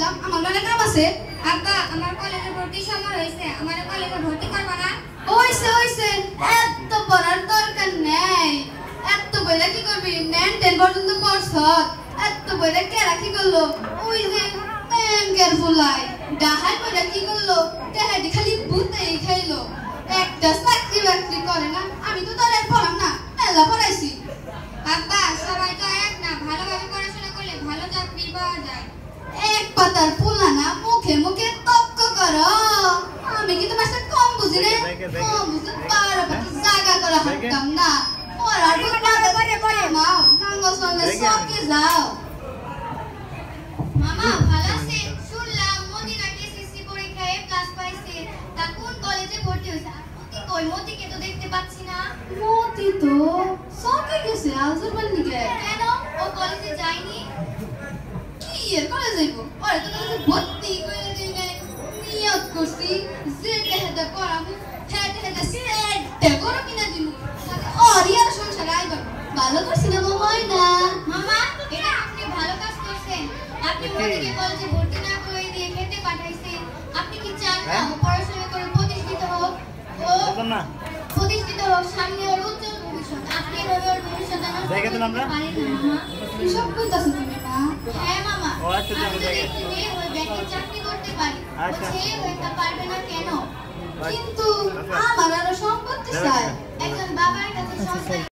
যাও। আমার মনে কাম আছে। আব্বা, আমার কলেজে ভর্তি সময় হয়েছে আমার কলেজে ভর্তি করবা না? হইছে হইছে। এত পড়ার দরকার নেই। এত বইলে কি করবি? নেন টেন পর্যন্ত পড়ছ। এত বইলে কে রাখি করল? ওই যে ব্যাংকের ফুলাই ডাহাই বইলে কি করল? দেহাটি খালি ভূতেই খাইলো। একটা চাকরি বাকরি করে না। আমি তো তার পড়াম না। মেলা পড়াইছি। আব্বা, সবাই তো এক না। ভালোভাবে পড়াশোনা করলে ভালো চাকরি পাওয়া যায়। পাতার ফুলা না মুখে মুখে তক্ক করো। আমি কি তোমার সাথে কম বুঝি রে কম বুঝি পারো বাকি জায়গা করা হাঁটতাম না। পড়ার পরে পরে পরে মাও নাঙ্গল সঙ্গে সকে যাও। মামা ভালো আছে শুনলাম মদিনা এসএসসি পরীক্ষায় এ প্লাস পাইছে। তা কোন কলেজে ভর্তি হয়েছে? আর মতি কই? মতিকে তো দেখতে পাচ্ছি না। মতি তো সকে গেছে আজর বান্নিকে কেন ও কলেজে যায়নি কি এর করে যাইব ওরে তো কলেজে ভর্তি করে দিই নাই নিয়ত করছি যে দেহটা করামু হ্যাঁ দেহটা সেটটা করো কিনা দিমু তাতে আর সংসারে আইবা ভালো করছি না হয় না মামা এটা আপনি ভালো কাজ করছেন। আপনি মতিকে কলেজে ভর্তি না করে দিয়ে খেতে পাঠাইছেন। আপনি কি চান না পড়াশোনা করে প্রতিষ্ঠিত হোক? ও প্রতিষ্ঠিত হোক সামনে ওর উজ্জ্বল ভবিষ্যৎ আপনি এভাবে ওর ভবিষ্যৎ আমার জায়গা না মামা এসব কইতাছো তুমি না হ্যাঁ মামা ও আচ্ছা, আমি যদি জায়গা। মেয়ে হয়ে ব্যাংকে চাকরি করতে পারি আচ্ছা। ছেলে হয়ে তা পারবে না কেন কিন্তু আমার আরও সম্পত্তি চাই। একজন বাবার কাছে সন্তান